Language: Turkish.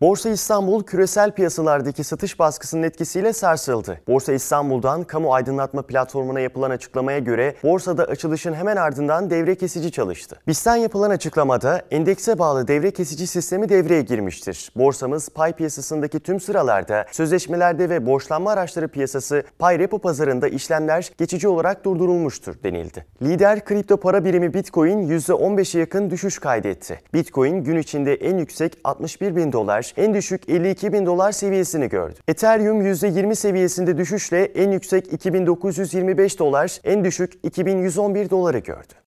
Borsa İstanbul küresel piyasalardaki satış baskısının etkisiyle sarsıldı. Borsa İstanbul'dan kamu aydınlatma platformuna yapılan açıklamaya göre borsada açılışın hemen ardından devre kesici çalıştı. BIST'ten yapılan açıklamada endekse bağlı devre kesici sistemi devreye girmiştir. Borsamız pay piyasasındaki tüm sıralarda, sözleşmelerde ve borçlanma araçları piyasası pay repo pazarında işlemler geçici olarak durdurulmuştur denildi. Lider kripto para birimi Bitcoin %15'e yakın düşüş kaydetti. Bitcoin gün içinde en yüksek 61 bin dolar, en düşük 52 bin dolar seviyesini gördü. Ethereum %20 seviyesinde düşüşle en yüksek 2925 dolar, en düşük 2111 doları gördü.